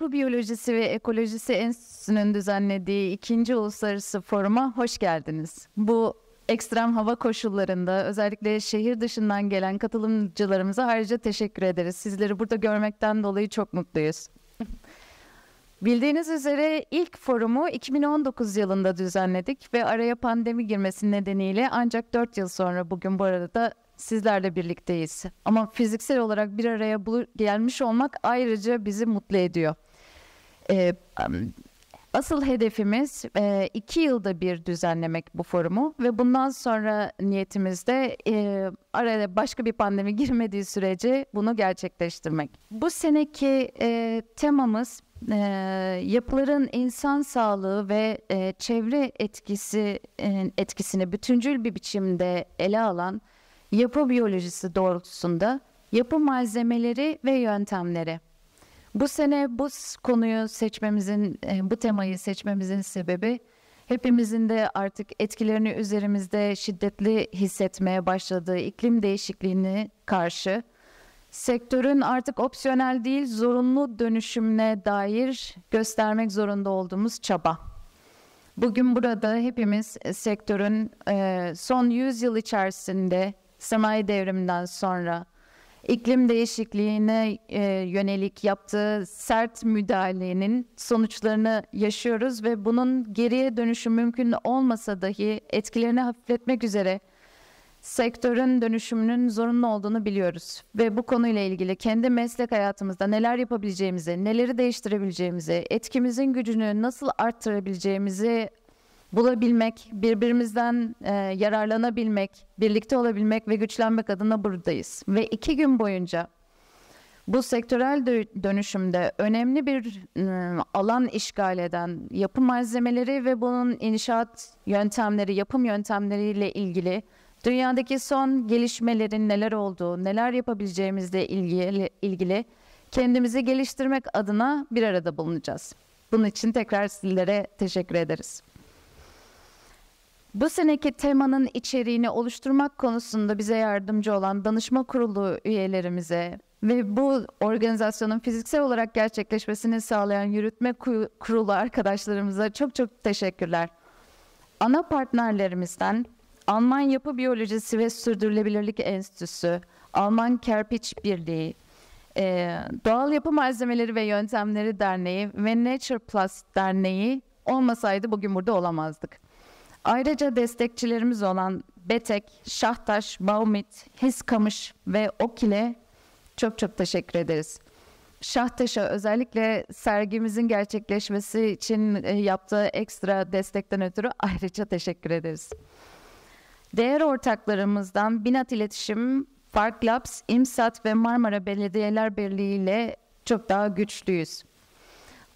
Yapı Biyolojisi ve Ekolojisi Enstitüsü'nün düzenlediği ikinci uluslararası foruma hoş geldiniz. Bu ekstrem hava koşullarında özellikle şehir dışından gelen katılımcılarımıza ayrıca teşekkür ederiz. Sizleri burada görmekten dolayı çok mutluyuz. Bildiğiniz üzere ilk forumu 2019 yılında düzenledik ve araya pandemi girmesi nedeniyle ancak 4 yıl sonra bugün bu arada sizlerle birlikteyiz. Ama fiziksel olarak bir araya gelmiş olmak ayrıca bizi mutlu ediyor. Ee, asıl hedefimiz e, iki yılda bir düzenlemek bu forumu ve bundan sonra niyetimiz de e, araya başka bir pandemi girmediği sürece bunu gerçekleştirmek. Bu seneki e, temamız e, yapıların insan sağlığı ve e, çevre etkisi e, etkisini bütüncül bir biçimde ele alan yapı biyolojisi doğrultusunda yapı malzemeleri ve yöntemleri. Bu sene bu konuyu seçmemizin, e, bu temayı seçmemizin sebebi hepimizin de artık etkilerini üzerimizde şiddetli hissetmeye başladığı iklim değişikliğine karşı sektörün artık opsiyonel değil zorunlu dönüşümüne dair göstermek zorunda olduğumuz çaba. Bugün burada hepimiz sektörün e, son 100 yıl içerisinde sanayi devriminden sonra iklim değişikliğine e, yönelik yaptığı sert müdahalenin sonuçlarını yaşıyoruz ve bunun geriye dönüşü mümkün olmasa dahi etkilerini hafifletmek üzere sektörün dönüşümünün zorunlu olduğunu biliyoruz. Ve bu konuyla ilgili kendi meslek hayatımızda neler yapabileceğimizi, neleri değiştirebileceğimizi, etkimizin gücünü nasıl arttırabileceğimizi bulabilmek, birbirimizden e, yararlanabilmek, birlikte olabilmek ve güçlenmek adına buradayız. Ve iki gün boyunca bu sektörel dönüşümde önemli bir e, alan işgal eden yapı malzemeleri ve bunun inşaat yöntemleri, yapım yöntemleriyle ilgili dünyadaki son gelişmelerin neler olduğu, neler yapabileceğimizle ilgili, ilgili kendimizi geliştirmek adına bir arada bulunacağız. Bunun için tekrar sizlere teşekkür ederiz. Bu seneki temanın içeriğini oluşturmak konusunda bize yardımcı olan danışma kurulu üyelerimize ve bu organizasyonun fiziksel olarak gerçekleşmesini sağlayan yürütme kurulu arkadaşlarımıza çok çok teşekkürler. Ana partnerlerimizden Alman Yapı Biyolojisi ve Sürdürülebilirlik Enstitüsü, Alman Kerpiç Birliği, e, Doğal Yapı Malzemeleri ve Yöntemleri Derneği ve Nature Plus Derneği olmasaydı bugün burada olamazdık. Ayrıca destekçilerimiz olan Betek, Şahtaş, Baumit, Hiskamış ve Okile çok çok teşekkür ederiz. Şahtaş'a özellikle sergimizin gerçekleşmesi için e, yaptığı ekstra destekten ötürü ayrıca teşekkür ederiz. Değer ortaklarımızdan Binat İletişim, Park Labs, İmsat ve Marmara Belediyeler Birliği ile çok daha güçlüyüz.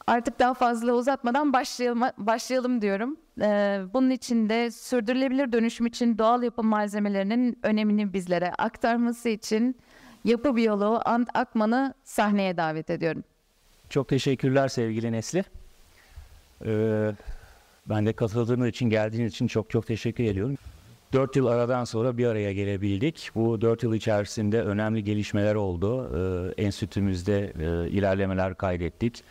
Artık daha fazla uzatmadan başlayalım, başlayalım diyorum. Ee, bunun için de sürdürülebilir dönüşüm için doğal yapı malzemelerinin önemini bizlere aktarması için yapı biyoloğu Ant Akman'ı sahneye davet ediyorum. Çok teşekkürler sevgili Nesli. Ee, ben de katıldığınız için, geldiğiniz için çok çok teşekkür ediyorum. Dört yıl aradan sonra bir araya gelebildik. Bu dört yıl içerisinde önemli gelişmeler oldu. Ee, enstitümüzde e, ilerlemeler kaydettik.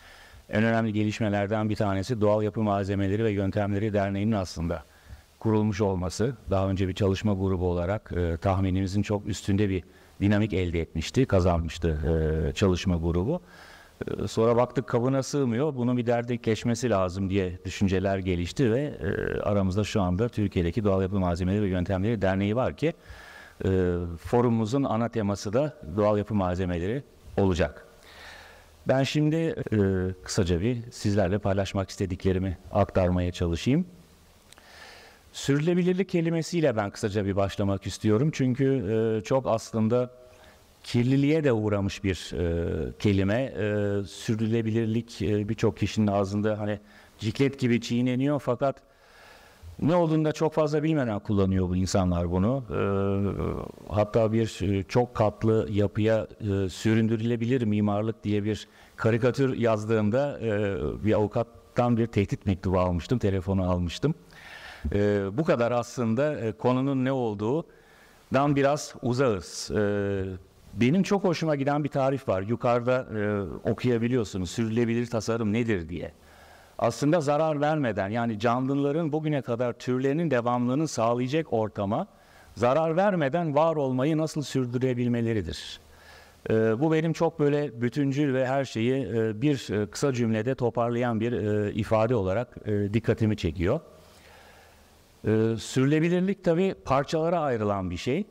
En önemli gelişmelerden bir tanesi Doğal Yapı Malzemeleri ve Yöntemleri Derneği'nin aslında kurulmuş olması. Daha önce bir çalışma grubu olarak e, tahminimizin çok üstünde bir dinamik elde etmişti, kazanmıştı e, çalışma grubu. E, sonra baktık kabına sığmıyor, bunun bir derdikleşmesi lazım diye düşünceler gelişti ve e, aramızda şu anda Türkiye'deki Doğal Yapı Malzemeleri ve Yöntemleri Derneği var ki e, forumumuzun ana teması da doğal yapı malzemeleri olacak. Ben şimdi e, kısaca bir sizlerle paylaşmak istediklerimi aktarmaya çalışayım. Sürdürülebilirlik kelimesiyle ben kısaca bir başlamak istiyorum. Çünkü e, çok aslında kirliliğe de uğramış bir e, kelime. E, sürdürülebilirlik e, birçok kişinin ağzında hani ciklet gibi çiğneniyor fakat ne olduğunu da çok fazla bilmeden kullanıyor bu insanlar bunu. E, hatta bir e, çok katlı yapıya e, süründürülebilir mimarlık diye bir karikatür yazdığımda e, bir avukattan bir tehdit mektubu almıştım, telefonu almıştım. E, bu kadar aslında e, konunun ne olduğu dan biraz uzağız. E, benim çok hoşuma giden bir tarif var. Yukarıda e, okuyabiliyorsunuz. Sürülebilir tasarım nedir diye. Aslında zarar vermeden yani canlıların bugüne kadar türlerinin devamlılığını sağlayacak ortama zarar vermeden var olmayı nasıl sürdürebilmeleridir. E, bu benim çok böyle bütüncül ve her şeyi e, bir e, kısa cümlede toparlayan bir e, ifade olarak e, dikkatimi çekiyor. E, sürülebilirlik tabii parçalara ayrılan bir şey.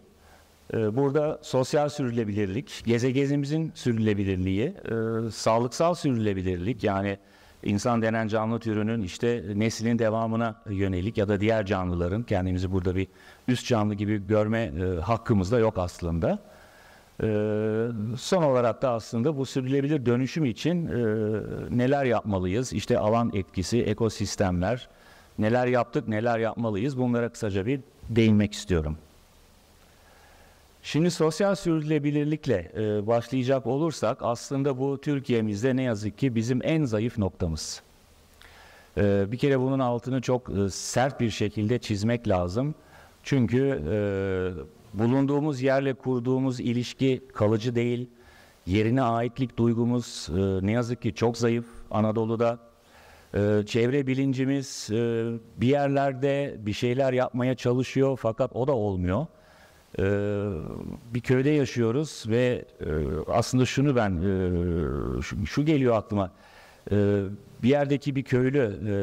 E, burada sosyal sürülebilirlik, gezegenimizin sürülebilirliği, e, sağlıksal sürülebilirlik yani insan denen canlı türünün işte neslin devamına yönelik ya da diğer canlıların kendimizi burada bir üst canlı gibi görme e, hakkımız da yok aslında. E, son olarak da aslında bu sürdürülebilir dönüşüm için e, neler yapmalıyız? İşte alan etkisi, ekosistemler, neler yaptık, neler yapmalıyız? Bunlara kısaca bir değinmek istiyorum. Şimdi sosyal sürdürülebilirlikle e, başlayacak olursak aslında bu Türkiye'mizde ne yazık ki bizim en zayıf noktamız. E, bir kere bunun altını çok e, sert bir şekilde çizmek lazım. Çünkü e, bulunduğumuz yerle kurduğumuz ilişki kalıcı değil. Yerine aitlik duygumuz e, ne yazık ki çok zayıf Anadolu'da. E, çevre bilincimiz e, bir yerlerde bir şeyler yapmaya çalışıyor fakat o da olmuyor. Ee, bir köyde yaşıyoruz ve e, aslında şunu ben e, şu, şu geliyor aklıma e, bir yerdeki bir köylü e,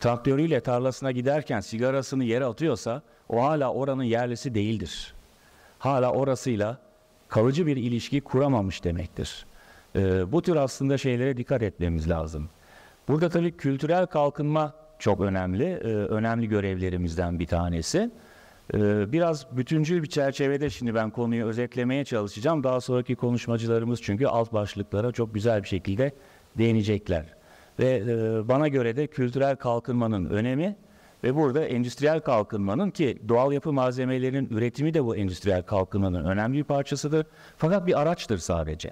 traktörüyle tarlasına giderken sigarasını yere atıyorsa o hala oranın yerlisi değildir. Hala orasıyla kalıcı bir ilişki kuramamış demektir. E, bu tür aslında şeylere dikkat etmemiz lazım. Burada tabii kültürel kalkınma çok önemli, e, önemli görevlerimizden bir tanesi. Ee, biraz bütüncül bir çerçevede şimdi ben konuyu özetlemeye çalışacağım. Daha sonraki konuşmacılarımız çünkü alt başlıklara çok güzel bir şekilde değinecekler. Ve e, bana göre de kültürel kalkınmanın önemi ve burada endüstriyel kalkınmanın ki doğal yapı malzemelerinin üretimi de bu endüstriyel kalkınmanın önemli bir parçasıdır. Fakat bir araçtır sadece.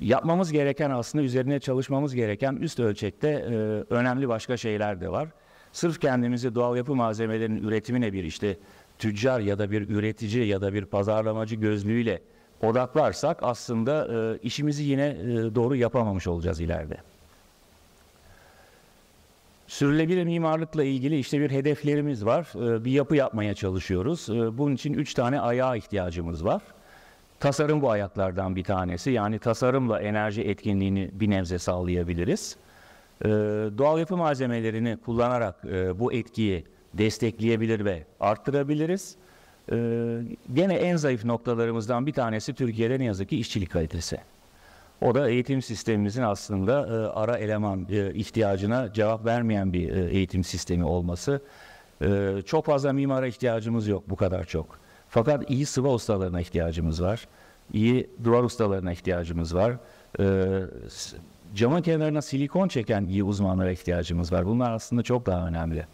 Yapmamız gereken aslında üzerine çalışmamız gereken üst ölçekte e, önemli başka şeyler de var. Sırf kendimizi doğal yapı malzemelerinin üretimine bir işte tüccar ya da bir üretici ya da bir pazarlamacı gözlüğüyle odaklarsak aslında e, işimizi yine e, doğru yapamamış olacağız ileride. Sürülebilir mimarlıkla ilgili işte bir hedeflerimiz var. E, bir yapı yapmaya çalışıyoruz. E, bunun için üç tane ayağa ihtiyacımız var. Tasarım bu ayaklardan bir tanesi. Yani tasarımla enerji etkinliğini bir nebze sağlayabiliriz. Ee, doğal yapı malzemelerini kullanarak e, bu etkiyi destekleyebilir ve arttırabiliriz. Ee, gene en zayıf noktalarımızdan bir tanesi Türkiye'de ne yazık ki işçilik kalitesi. O da eğitim sistemimizin aslında e, ara eleman e, ihtiyacına cevap vermeyen bir eğitim sistemi olması. Çok fazla mimara ihtiyacımız yok bu kadar çok. Fakat iyi sıva ustalarına ihtiyacımız var. İyi duvar ustalarına ihtiyacımız var camın kenarına silikon çeken iyi uzmanlara ihtiyacımız var. Bunlar aslında çok daha önemli.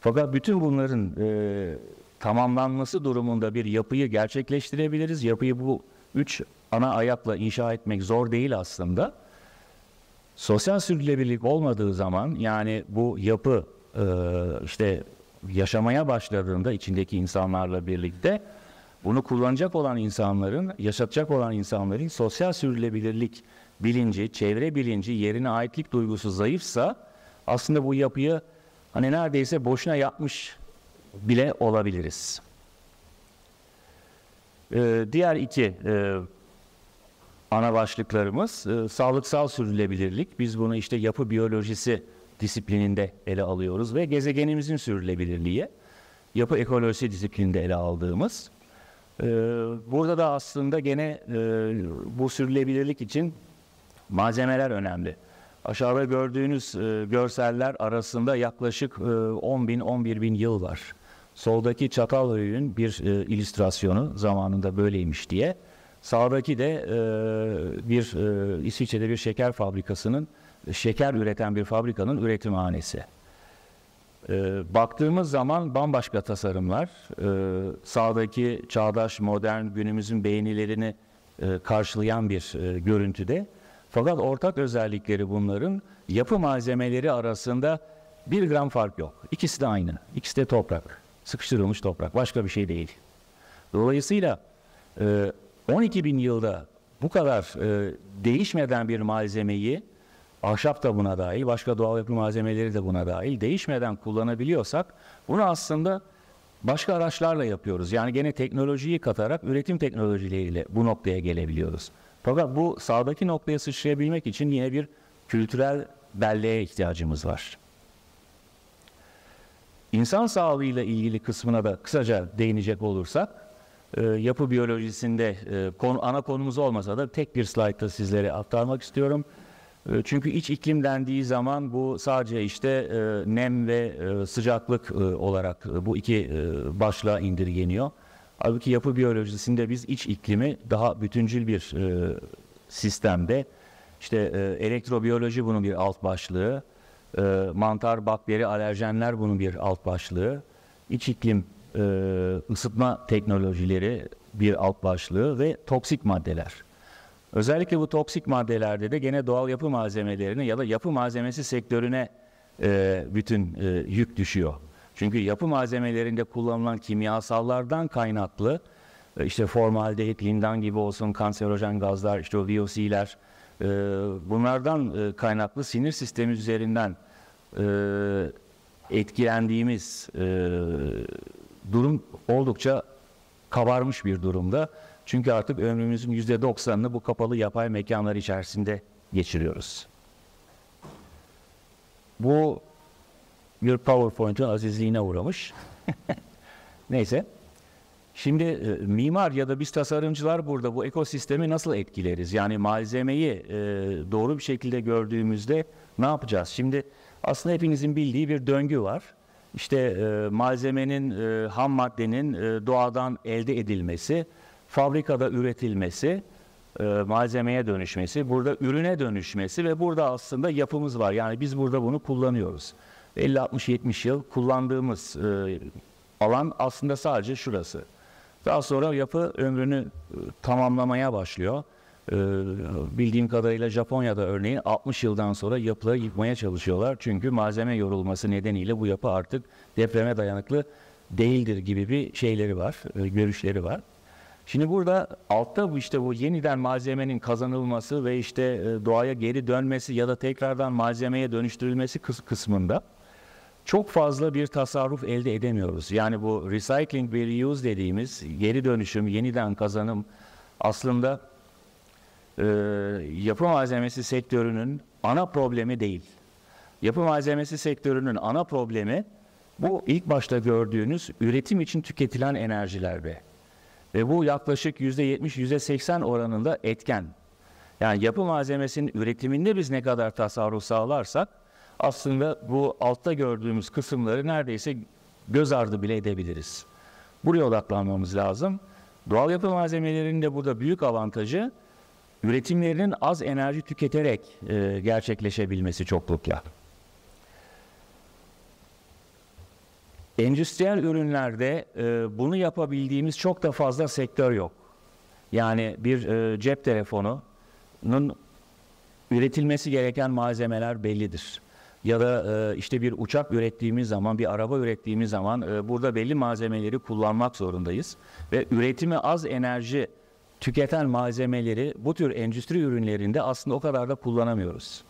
Fakat bütün bunların e, tamamlanması durumunda bir yapıyı gerçekleştirebiliriz. Yapıyı bu üç ana ayakla inşa etmek zor değil aslında. Sosyal sürdürülebilirlik olmadığı zaman yani bu yapı e, işte yaşamaya başladığında içindeki insanlarla birlikte bunu kullanacak olan insanların, yaşatacak olan insanların sosyal sürdürülebilirlik bilinci, çevre bilinci, yerine aitlik duygusu zayıfsa aslında bu yapıyı hani neredeyse boşuna yapmış bile olabiliriz. Ee, diğer iki e, ana başlıklarımız e, sağlıksal sürdürülebilirlik. Biz bunu işte yapı biyolojisi disiplininde ele alıyoruz ve gezegenimizin sürdürülebilirliği yapı ekolojisi disiplininde ele aldığımız. E, burada da aslında gene e, bu sürdürülebilirlik için Malzemeler önemli. Aşağıda gördüğünüz e, görseller arasında yaklaşık e, 10 bin 11 bin yıl var. Soldaki Çatalhöyük'ün bir e, illüstrasyonu zamanında böyleymiş diye. Sağdaki de e, bir e, İsviçre'de bir şeker fabrikasının şeker üreten bir fabrikanın üretimhanesi. E, baktığımız zaman bambaşka tasarımlar. E, sağdaki çağdaş, modern, günümüzün beğenilerini e, karşılayan bir e, görüntüde. Fakat ortak özellikleri bunların yapı malzemeleri arasında bir gram fark yok. İkisi de aynı. İkisi de toprak. Sıkıştırılmış toprak. Başka bir şey değil. Dolayısıyla e, 12 bin yılda bu kadar e, değişmeden bir malzemeyi ahşap da buna dahil, başka doğal yapı malzemeleri de buna dahil değişmeden kullanabiliyorsak bunu aslında başka araçlarla yapıyoruz. Yani gene teknolojiyi katarak üretim teknolojileriyle bu noktaya gelebiliyoruz. Fakat bu sağdaki noktaya sıçrayabilmek için yine bir kültürel belleğe ihtiyacımız var. İnsan sağlığıyla ilgili kısmına da kısaca değinecek olursak, e, yapı biyolojisinde e, ana konumuz olmasa da tek bir slaytta sizlere aktarmak istiyorum. E, çünkü iç iklim dendiği zaman bu sadece işte nem ve sıcaklık olarak bu iki e, başlığa indirgeniyor. Halbuki yapı biyolojisinde biz iç iklimi daha bütüncül bir e, sistemde, işte e, elektrobiyoloji bunun bir alt başlığı, e, mantar, bakteri, alerjenler bunun bir alt başlığı, iç iklim e, ısıtma teknolojileri bir alt başlığı ve toksik maddeler. Özellikle bu toksik maddelerde de gene doğal yapı malzemelerine ya da yapı malzemesi sektörüne e, bütün e, yük düşüyor. Çünkü yapı malzemelerinde kullanılan kimyasallardan kaynaklı e, işte formaldehit, lindan gibi olsun kanserojen gazlar, işte o VOC'ler e, bunlardan e, kaynaklı sinir sistemi üzerinden etkilendiğimiz durum oldukça kabarmış bir durumda. Çünkü artık ömrümüzün yüzde doksanını bu kapalı yapay mekanlar içerisinde geçiriyoruz. Bu bir PowerPoint'in azizliğine uğramış. Neyse. Şimdi e, mimar ya da biz tasarımcılar burada bu ekosistemi nasıl etkileriz? Yani malzemeyi e, doğru bir şekilde gördüğümüzde ne yapacağız? Şimdi aslında hepinizin bildiği bir döngü var. İşte e, malzemenin, ham maddenin doğadan elde edilmesi, fabrikada üretilmesi, malzemeye dönüşmesi, burada ürüne dönüşmesi ve burada aslında yapımız var. Yani biz burada bunu kullanıyoruz. 50 60 70 yıl kullandığımız e, alan aslında sadece şurası. Daha sonra yapı ömrünü e, tamamlamaya başlıyor. E, bildiğim kadarıyla Japonya'da örneğin 60 yıldan sonra yapıları yıkmaya çalışıyorlar. Çünkü malzeme yorulması nedeniyle bu yapı artık depreme dayanıklı değildir gibi bir şeyleri var, e, görüşleri var. Şimdi burada altta bu işte bu yeniden malzemenin kazanılması ve işte e, doğaya geri dönmesi ya da tekrardan malzemeye dönüştürülmesi kıs- kısmında çok fazla bir tasarruf elde edemiyoruz. Yani bu recycling ve reuse dediğimiz geri dönüşüm, yeniden kazanım aslında e, yapı malzemesi sektörünün ana problemi değil. Yapı malzemesi sektörünün ana problemi bu ilk başta gördüğünüz üretim için tüketilen enerjilerde. Ve bu yaklaşık %70, %80 oranında etken. Yani yapı malzemesinin üretiminde biz ne kadar tasarruf sağlarsak aslında bu altta gördüğümüz kısımları neredeyse göz ardı bile edebiliriz. Buraya odaklanmamız lazım. Doğal yapı malzemelerinin de burada büyük avantajı üretimlerinin az enerji tüketerek e, gerçekleşebilmesi çoklukla. Endüstriyel ürünlerde e, bunu yapabildiğimiz çok da fazla sektör yok. Yani bir e, cep telefonunun üretilmesi gereken malzemeler bellidir. Ya da e, işte bir uçak ürettiğimiz zaman, bir araba ürettiğimiz zaman e, burada belli malzemeleri kullanmak zorundayız. Ve üretimi az enerji tüketen malzemeleri bu tür endüstri ürünlerinde aslında o kadar da kullanamıyoruz.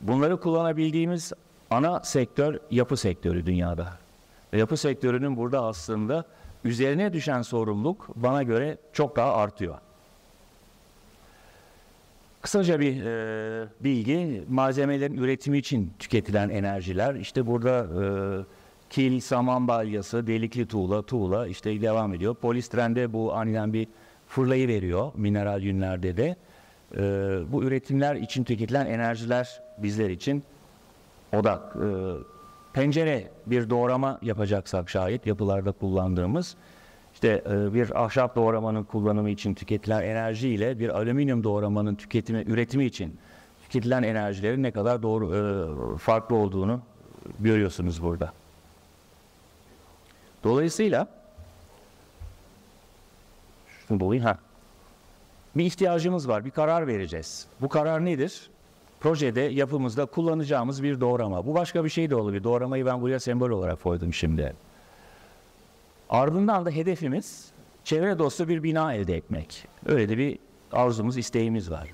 Bunları kullanabildiğimiz ana sektör yapı sektörü dünyada. Ve yapı sektörünün burada aslında üzerine düşen sorumluluk bana göre çok daha artıyor. Kısaca bir e, bilgi, malzemelerin üretimi için tüketilen enerjiler, işte burada e, kil, saman balyası, delikli tuğla, tuğla işte devam ediyor. Polistrende bu aniden bir fırlayı veriyor mineral yünlerde de. E, bu üretimler için tüketilen enerjiler bizler için odak. E, pencere bir doğrama yapacaksak şayet yapılarda kullandığımız işte e, bir ahşap doğramanın kullanımı için tüketilen enerji ile bir alüminyum doğramanın tüketimi üretimi için tüketilen enerjilerin ne kadar doğru e, farklı olduğunu görüyorsunuz burada. Dolayısıyla şunu bulayım ha. Bir ihtiyacımız var, bir karar vereceğiz. Bu karar nedir? Projede, yapımızda kullanacağımız bir doğrama. Bu başka bir şey de olabilir. Doğramayı ben buraya sembol olarak koydum şimdi. Ardından da hedefimiz çevre dostu bir bina elde etmek. Öyle de bir arzumuz, isteğimiz var.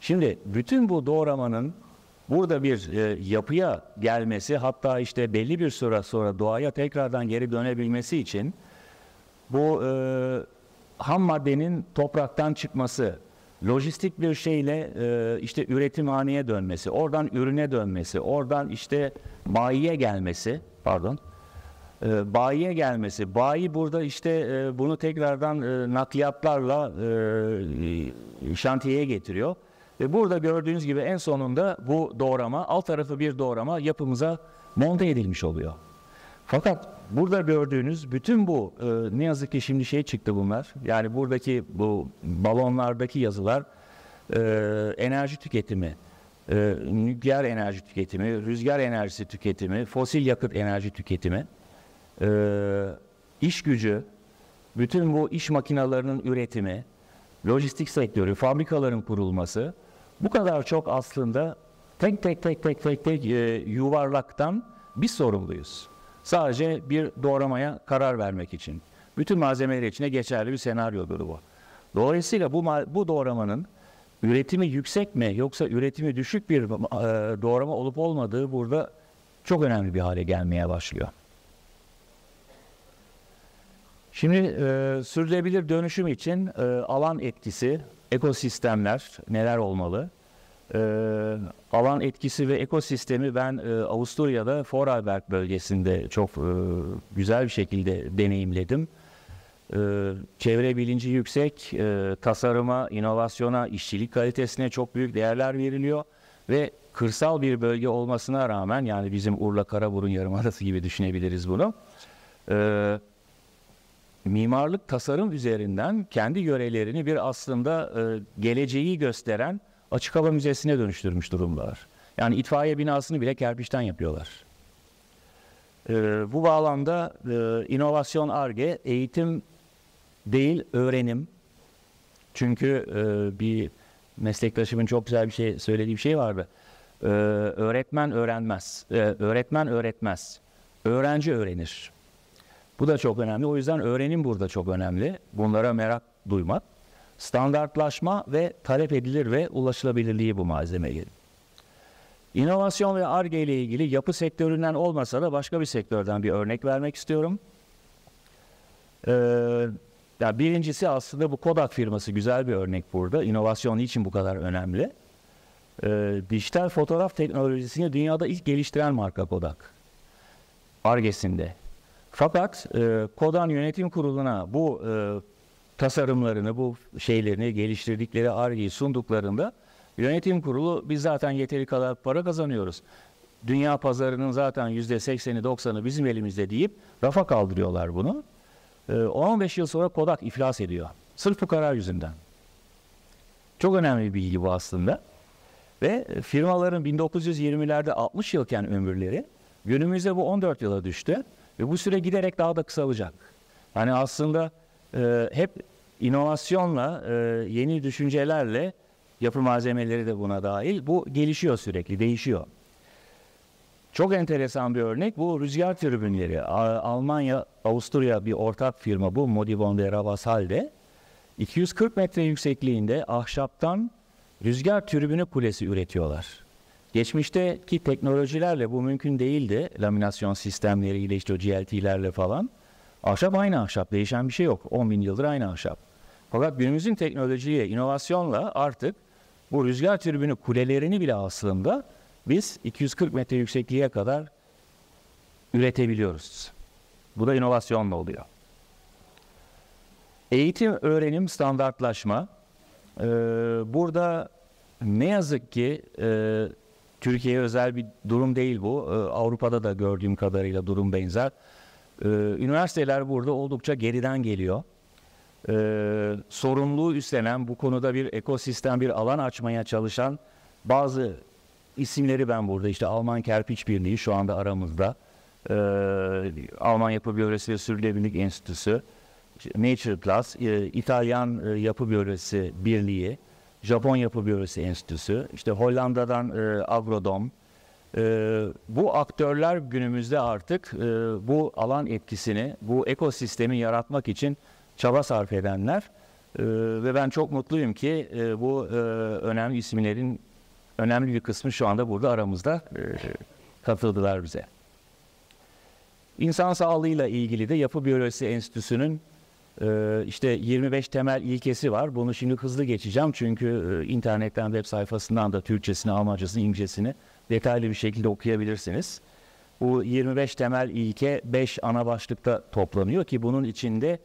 Şimdi bütün bu doğramanın burada bir e, yapıya gelmesi hatta işte belli bir süre sonra doğaya tekrardan geri dönebilmesi için bu e, ham maddenin topraktan çıkması, lojistik bir şeyle e, işte üretimhaneye dönmesi, oradan ürüne dönmesi, oradan işte bayiye gelmesi, pardon, e, bayiye gelmesi, bayi burada işte e, bunu tekrardan e, nakliyatlarla e, şantiyeye getiriyor. Ve burada gördüğünüz gibi en sonunda bu doğrama, alt tarafı bir doğrama yapımıza monte edilmiş oluyor. Fakat burada gördüğünüz bütün bu e, ne yazık ki şimdi şey çıktı bunlar. Yani buradaki bu balonlardaki yazılar e, enerji tüketimi, e, nükleer enerji tüketimi, rüzgar enerjisi tüketimi, fosil yakıt enerji tüketimi, e, iş gücü, bütün bu iş makinalarının üretimi, lojistik sektörü, fabrikaların kurulması bu kadar çok aslında tek tek tek tek tek tek e, yuvarlaktan biz sorumluyuz. Sadece bir doğramaya karar vermek için. Bütün malzemeler içine geçerli bir senaryodur bu. Dolayısıyla bu bu doğramanın üretimi yüksek mi yoksa üretimi düşük bir e, doğrama olup olmadığı burada çok önemli bir hale gelmeye başlıyor. Şimdi e, sürdürülebilir dönüşüm için e, alan etkisi, ekosistemler neler olmalı? E, alan etkisi ve ekosistemi ben e, Avusturya'da Vorarlberg bölgesinde çok e, güzel bir şekilde deneyimledim. E, çevre bilinci yüksek, e, tasarıma, inovasyona, işçilik kalitesine çok büyük değerler veriliyor ve kırsal bir bölge olmasına rağmen yani bizim Urla Karaburun Yarımadası gibi düşünebiliriz bunu. E, mimarlık tasarım üzerinden kendi yörelerini bir aslında e, geleceği gösteren açık hava müzesine dönüştürmüş durumdalar. Yani itfaiye binasını bile kerpiçten yapıyorlar. E, bu bağlamda e, inovasyon ARGE eğitim değil öğrenim. Çünkü e, bir meslektaşımın çok güzel bir şey söylediği bir şey vardı. E, öğretmen öğrenmez. E, öğretmen öğretmez. Öğrenci öğrenir. Bu da çok önemli. O yüzden öğrenim burada çok önemli. Bunlara merak duymak. Standartlaşma ve talep edilir ve ulaşılabilirliği bu malzemeye. İnovasyon ve ARGE ile ilgili yapı sektöründen olmasa da başka bir sektörden bir örnek vermek istiyorum. Ee, yani birincisi aslında bu Kodak firması güzel bir örnek burada. İnovasyon için bu kadar önemli? Ee, dijital fotoğraf teknolojisini dünyada ilk geliştiren marka Kodak. ARGE'sinde. Fakat e, Kodan Yönetim Kurulu'na bu e, tasarımlarını, bu şeylerini geliştirdikleri ARGE'yi sunduklarında yönetim kurulu biz zaten yeteri kadar para kazanıyoruz. Dünya pazarının zaten yüzde sekseni doksanı bizim elimizde deyip rafa kaldırıyorlar bunu. E, 15 yıl sonra Kodak iflas ediyor. Sırf bu karar yüzünden. Çok önemli bir bilgi bu aslında. Ve firmaların 1920'lerde 60 yılken ömürleri günümüzde bu 14 yıla düştü. Ve bu süre giderek daha da kısalacak. Yani aslında e, hep inovasyonla, e, yeni düşüncelerle yapı malzemeleri de buna dahil bu gelişiyor sürekli, değişiyor. Çok enteresan bir örnek bu rüzgar tribünleri. Almanya, Avusturya bir ortak firma bu Modivon ve Ravasal'de. 240 metre yüksekliğinde ahşaptan rüzgar tribünü kulesi üretiyorlar. Geçmişteki teknolojilerle bu mümkün değildi. Laminasyon sistemleriyle işte o GLT'lerle falan. Ahşap aynı ahşap. Değişen bir şey yok. 10 bin yıldır aynı ahşap. Fakat günümüzün teknolojiye, inovasyonla artık bu rüzgar türbünü kulelerini bile aslında biz 240 metre yüksekliğe kadar üretebiliyoruz. Bu da inovasyonla oluyor. Eğitim, öğrenim, standartlaşma. Ee, burada ne yazık ki e, Türkiye'ye özel bir durum değil bu. Ee, Avrupa'da da gördüğüm kadarıyla durum benzer. Ee, üniversiteler burada oldukça geriden geliyor. Ee, sorumluluğu üstlenen bu konuda bir ekosistem, bir alan açmaya çalışan bazı isimleri ben burada işte Alman Kerpiç Birliği şu anda aramızda. Alman Yapı Biyolojisi ve Sürdürülebilirlik Enstitüsü, Nature Plus, e, İtalyan e, Yapı Biyolojisi Birliği, Japon Yapı Biyolojisi Enstitüsü, işte Hollanda'dan e, Agrodom. E, bu aktörler günümüzde artık e, bu alan etkisini, bu ekosistemi yaratmak için çaba sarf edenler e, ve ben çok mutluyum ki e, bu e, önemli isimlerin önemli bir kısmı şu anda burada aramızda e, katıldılar bize. İnsan sağlığıyla ilgili de Yapı Biyolojisi Enstitüsü'nün işte 25 temel ilkesi var. Bunu şimdi hızlı geçeceğim çünkü e, internetten web sayfasından da Türkçesini, Almancasını, İngilizcesini detaylı bir şekilde okuyabilirsiniz. Bu 25 temel ilke 5 ana başlıkta toplanıyor ki bunun içinde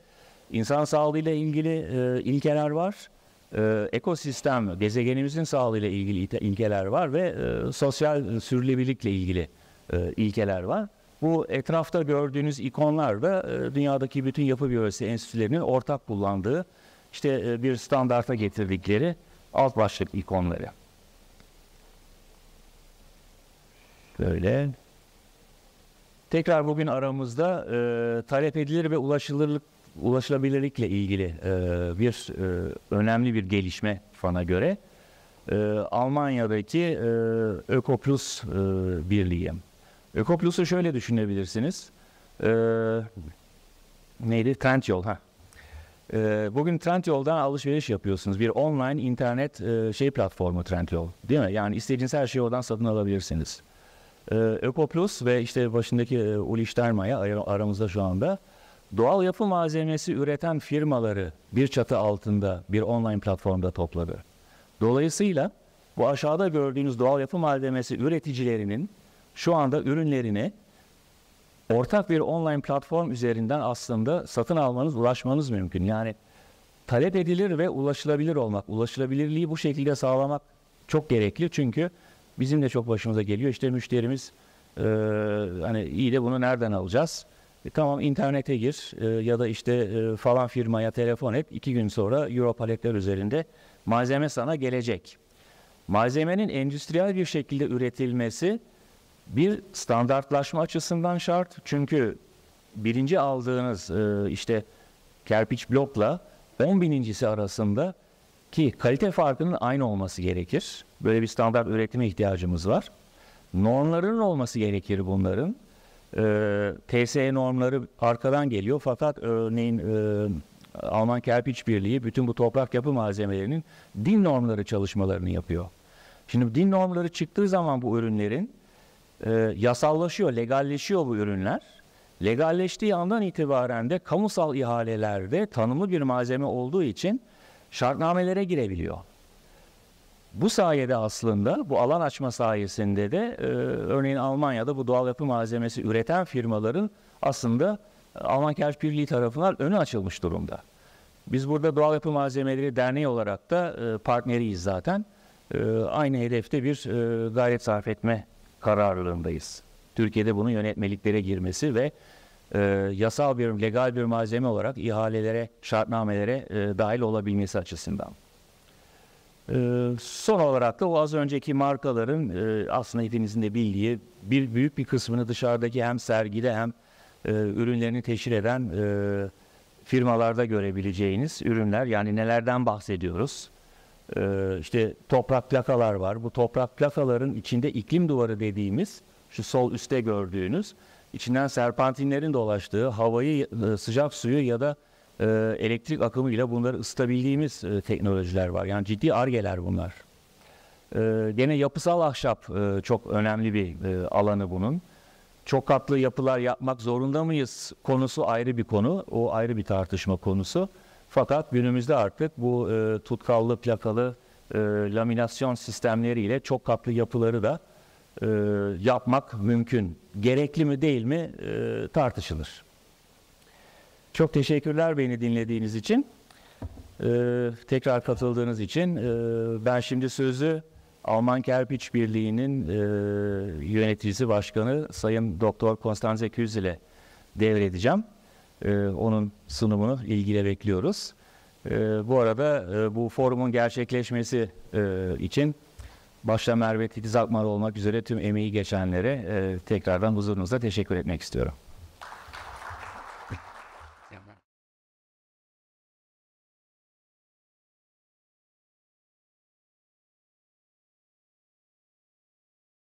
insan sağlığıyla ilgili e, ilkeler var. E, ekosistem, gezegenimizin sağlığıyla ilgili ilkeler var ve sosyal sürdürülebilirlikle ilgili ilkeler var. Bu etrafta gördüğünüz ikonlar da e, dünyadaki bütün yapı biyolojisi enstitülerinin ortak kullandığı işte e, bir standarta getirdikleri alt başlık ikonları. Böyle. Tekrar bugün aramızda e, talep edilir ve ulaşılırlık ulaşılabilirlikle ilgili e, bir e, önemli bir gelişme bana göre e, Almanya'daki e, Ökoplus e, Birliği. Ökoplus'u şöyle düşünebilirsiniz. E, neydi? Trendyol. Ha. E, bugün Trendyol'dan alışveriş yapıyorsunuz. Bir online internet e, şey platformu Trendyol. Değil mi? Yani istediğiniz her şeyi oradan satın alabilirsiniz. E, Ökoplus ve işte başındaki e, Uli Steinmeier aramızda şu anda doğal yapı malzemesi üreten firmaları bir çatı altında bir online platformda topladı. Dolayısıyla bu aşağıda gördüğünüz doğal yapı malzemesi üreticilerinin şu anda ürünlerini ortak bir online platform üzerinden aslında satın almanız, ulaşmanız mümkün. Yani talep edilir ve ulaşılabilir olmak, ulaşılabilirliği bu şekilde sağlamak çok gerekli. Çünkü bizim de çok başımıza geliyor. İşte müşterimiz e, hani iyi de bunu nereden alacağız? E, tamam internete gir e, ya da işte e, falan firmaya telefon et. iki gün sonra Euro paletler üzerinde malzeme sana gelecek. Malzemenin endüstriyel bir şekilde üretilmesi bir standartlaşma açısından şart. Çünkü birinci aldığınız e, işte kerpiç blokla 10 binincisi arasında ki kalite farkının aynı olması gerekir. Böyle bir standart üretime ihtiyacımız var. Normların olması gerekir bunların. E, TSE normları arkadan geliyor fakat örneğin e, Alman Kerpiç Birliği bütün bu toprak yapı malzemelerinin din normları çalışmalarını yapıyor. Şimdi din normları çıktığı zaman bu ürünlerin e, yasallaşıyor, legalleşiyor bu ürünler. Legalleştiği andan itibaren de kamusal ihalelerde tanımlı bir malzeme olduğu için şartnamelere girebiliyor. Bu sayede aslında bu alan açma sayesinde de e, örneğin Almanya'da bu doğal yapı malzemesi üreten firmaların aslında Alman Kerş Birliği tarafından önü açılmış durumda. Biz burada Doğal Yapı Malzemeleri Derneği olarak da e, partneriyiz zaten. E, aynı hedefte bir e, gayret sarf etme kararlılığındayız. Türkiye'de bunun yönetmeliklere girmesi ve e, yasal bir, legal bir malzeme olarak ihalelere, şartnamelere e, dahil olabilmesi açısından. E, son olarak da o az önceki markaların e, aslında hepinizin de bildiği bir büyük bir kısmını dışarıdaki hem sergide hem e, ürünlerini teşhir eden e, firmalarda görebileceğiniz ürünler. Yani nelerden bahsediyoruz? Ee, işte toprak plakalar var. Bu toprak plakaların içinde iklim duvarı dediğimiz şu sol üstte gördüğünüz içinden serpantinlerin dolaştığı havayı e, sıcak suyu ya da e, elektrik akımıyla bunları ısıtabildiğimiz e, teknolojiler var. Yani ciddi argeler bunlar. E, gene yapısal ahşap çok önemli bir alanı bunun. Çok katlı yapılar yapmak zorunda mıyız konusu ayrı bir konu. O ayrı bir tartışma konusu. Fakat günümüzde artık bu e, tutkallı plakalı e, laminasyon sistemleriyle çok katlı yapıları da e, yapmak mümkün. Gerekli mi değil mi e, tartışılır. Çok teşekkürler beni dinlediğiniz için. E, tekrar katıldığınız için. E, ben şimdi sözü Alman Kerpiç Birliği'nin e, yöneticisi başkanı Sayın Doktor Konstanze Küz ile devredeceğim. E, onun sunumunu ilgiyle bekliyoruz. E, bu arada e, bu forumun gerçekleşmesi e, için başta Merve Titiz Akmar olmak üzere tüm emeği geçenlere e, tekrardan huzurunuzda teşekkür etmek istiyorum.